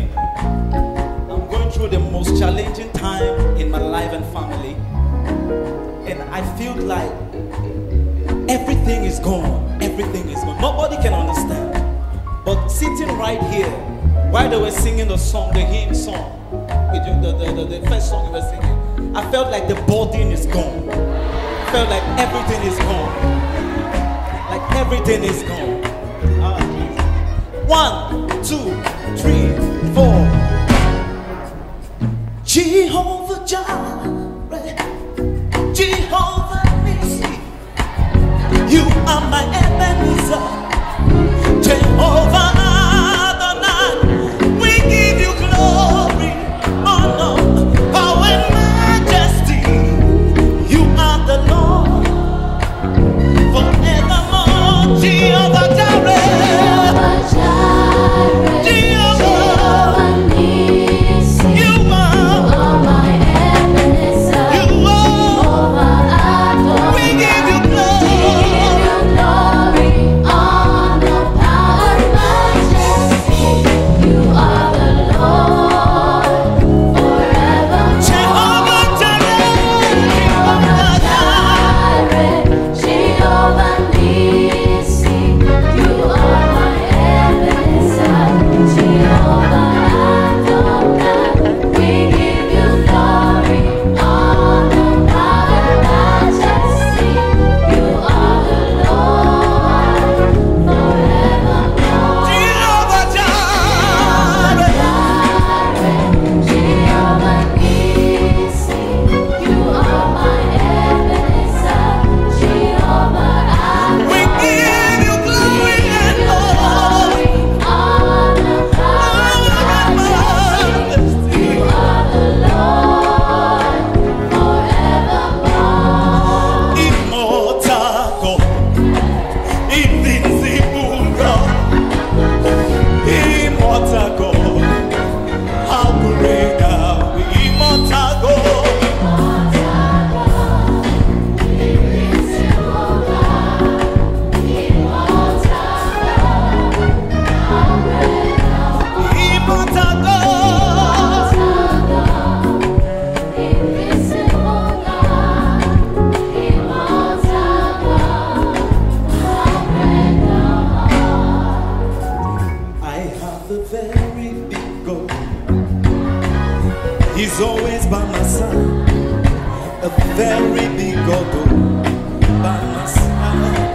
here. I'm going through the most challenging time in my life and family. And I feel like everything is gone. Everything is gone. Nobody can understand. But sitting right here, while they were singing the song, the hymn song, the, the, the, the first song they were singing, I felt like the burden is gone. I felt like everything is gone. Like everything is gone. Ah, One, two, three for Jehovah Jireh, Jehovah Nissi. You are my Ebenezer, Jehovah. He's always by my side, a very big God by my side.